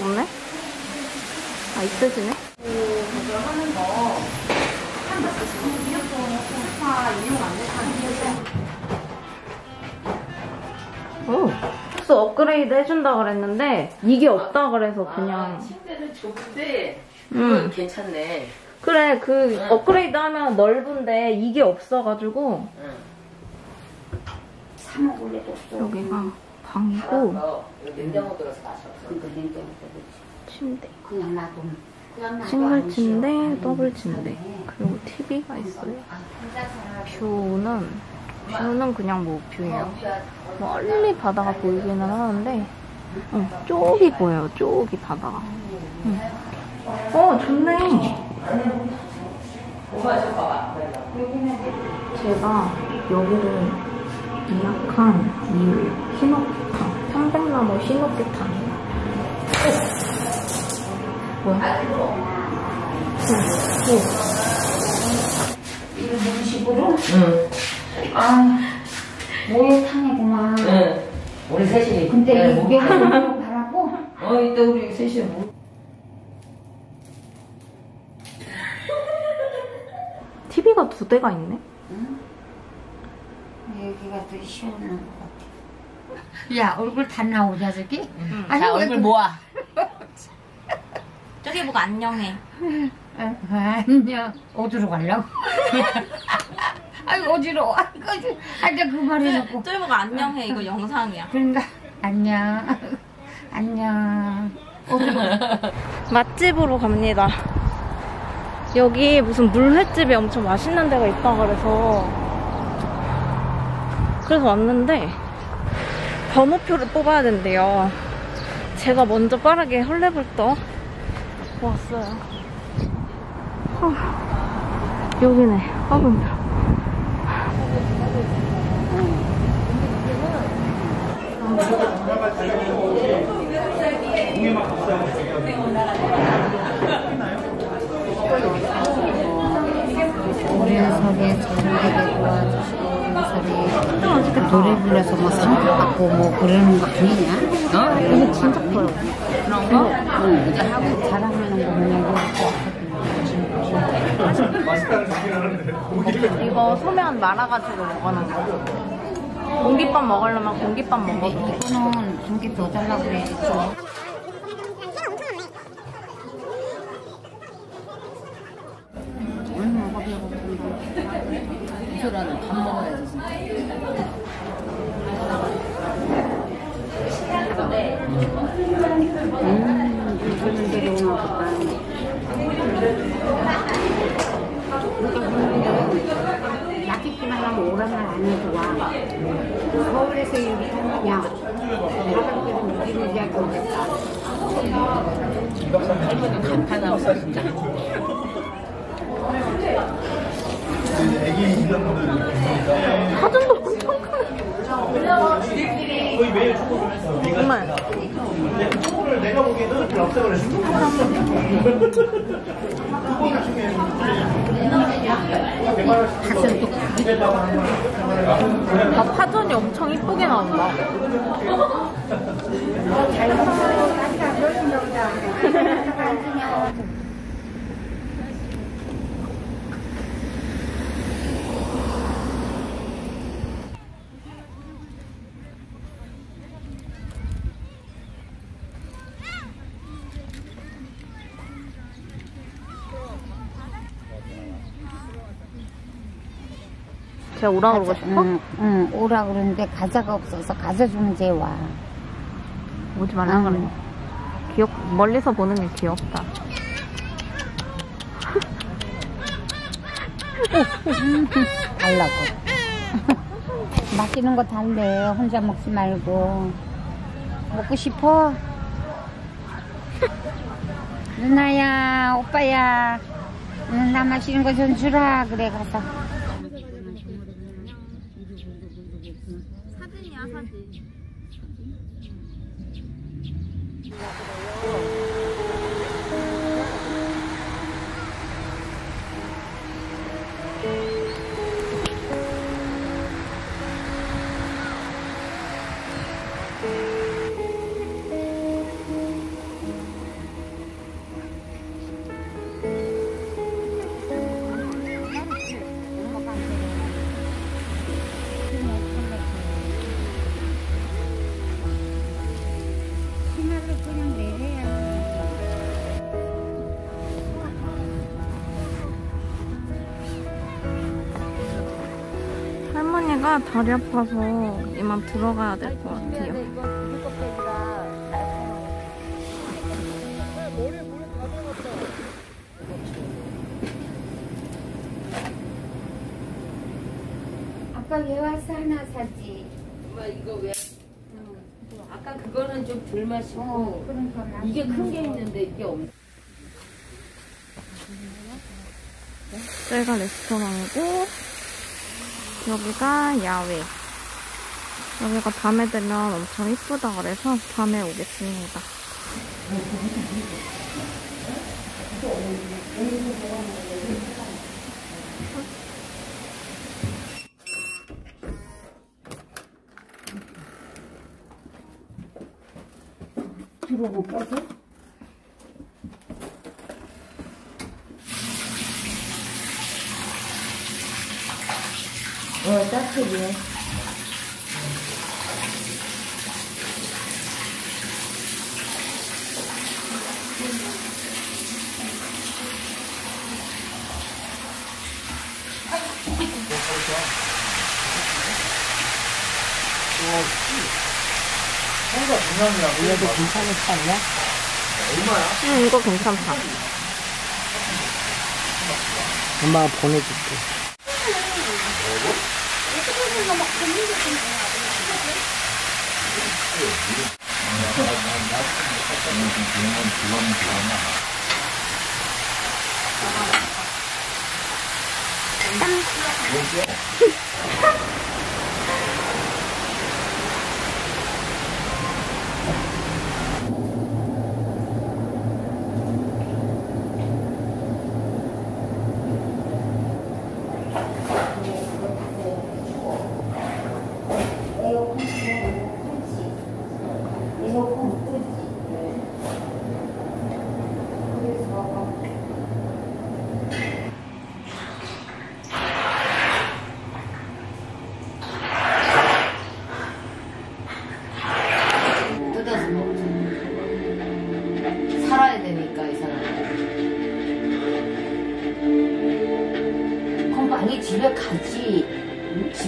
아, 있으시네? 하는 거 소파 이용 안 되는 오. 숙소 업그레이드 해준다 그랬는데, 이게 없다 그래서 그냥. 아, 침대는 좁은데 음. 음. 괜찮네. 그래, 그 업그레이드 하면 넓은데, 이게 없어가지고, 응. 사 먹을래도 없어. 여기가 방이고. 침대. 싱글 안 침대. 더블 침대. 그리고 TV가 있어요. 뷰는, 뷰는 그냥 뭐 뷰예요. 멀리 바다가 보이기는 하는데, 응, 쪽이 보여요, 쪽이 바다가. 응. 어, 좋네. 제가 여기를 예약한 이유, 히노키탕, 편백나무 히노키탕이에요. 뭐야? 응, 이거 음식으로? 응. 아, 모욕탕이구만. 응. 우리 셋이. 근데 네, 이 뭐. 모욕탕으로 가라고? 어, 이따 우리 셋이 뭐. TV가 두 대가 있네? 여기가 더 시원한 것 같아. 야, 얼굴 다 나오자, 저기? 아니, 자, 왜 얼굴 그- 모아. 저기 보고 안녕해. 아, 안녕. 어디로 가려고? 아이고, 어지러워. 아이고, 어지- 아, 내가 그말 해놓고. 저기 보고 안녕해. 이거 영상이야. 그런가? 안녕. 안녕. 맛집으로 갑니다. 여기 무슨 물회집이 엄청 맛있는 데가 있다 그래서 그래서 왔는데 번호표를 뽑아야 된대요. 제가 먼저 빠르게 헐레벌떡 왔어요. 아, 여기네. 화분들. 우리은석에 전국에 도와주시고 우리은석이 노래 불러서 뭐 상도 받고 뭐 그러는 거 아니냐? 어? 이게 진짜 커요. 그런 거? 응. 이제 하고 자랑하는 거 그냥 이렇게 이거 소면 말아가지고 먹어놓은 거. 공깃밥 먹으려면 공깃밥 먹어. 이거는 공기 더 달라고 그래야지. 얼마나 배고픈데. 이 소라는 밥 먹어야지, 진짜. 음, 이거는 되게 오나 보다. 그러니까 약기만 하면 오랜만 안 해도 와. 서울에서 여기 그냥 바닥에서 여기를 이야기하겠다. 사진도 엄청 크네. 정말. 초코를 내가 보기에는 아, 파전이 엄청 이쁘게 나온다. 제가 오라 그러고 싶어? 응, 응, 오라 그러는데 과자가 없어서 과자 주면 쟤 와. 오지 말라 그래. 응. 귀엽, 멀리서 보는 게 귀엽다. 달라고. 맛있는 거 달래. 혼자 먹지 말고. 먹고 싶어? 누나야, 오빠야. 응, 나 맛있는 거 좀 주라. 그래, 가서. 사진이야, 사진. Oh. 가 다리 아파서 이만 들어가야 될 것 같아요. 아까 왜 와서 하나 사지? 엄마 이거 왜? 아까 그거는 좀 덜 마시고 어, 그러니까 나 이게 큰 게 있는데 이게 없. 여기가 레스토랑이고 여기가 야외. 여기가 밤에 되면 엄청 이쁘다 그래서 밤에 오겠습니다. 가서? 어 따뜻해. 뭔가. 얘도 괜찮을까 아니야? 응, 이거 괜찮다. 엄마가 보내줄게. 에어컨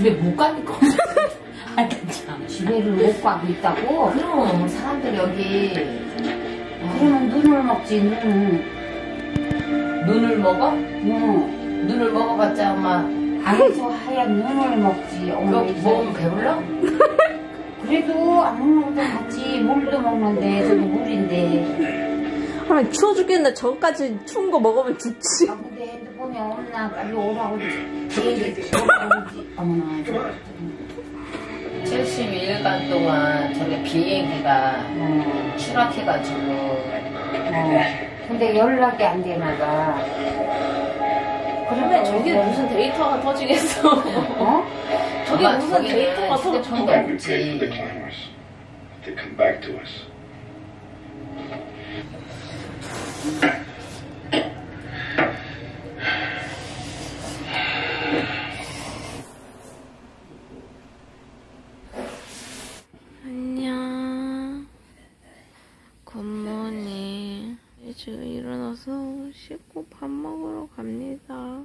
집에 못 가니까. 알겠죠? 집에를 못 가고 있다고? 그럼 사람들 여기 그러면 눈을 먹지, 눈. 눈을 먹어? 응. 눈을 먹어봤자 엄마 안에서 하얀 눈을 먹지. 그거 어머, 이 먹으면 배불러? 그래도 안 먹는 것도 같지. 물도 먹는데, 저도 물인데. 아, 추워 죽겠는데 저까지 추운 거 먹으면 죽지. 아, 근데 핸드폰이 없나? 빨리 오라고. 어머나. 저, 71간 동안 저게 비행기가 어, 추락해가지고 어. 근데 연락이 안 되나 봐. 그러면 저게 무슨 데이터가 터지겠어. 어? 저게 무슨 데이터가 the cameras 안녕. 굿모닝. 지금 일어나서 씻고 밥 먹으러 갑니다.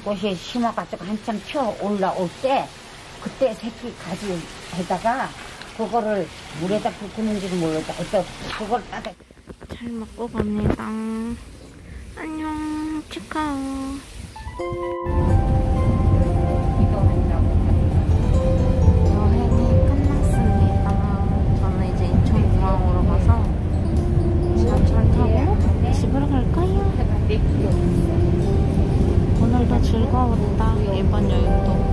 장미꽃이 심어가지고 한참 튀어 올라올 때 그때 새끼 가지 에다가 그거를 물에다 붓는지는 모르겠다. 그래서 그걸 따다 잘 먹고 갑니다. 안녕, 치카오. 여행이 끝났습니다. 저는 이제 인천 공항으로 가서 지하철 타고 집으로 갈 거예요. 즐거웠다. 이번 여행도.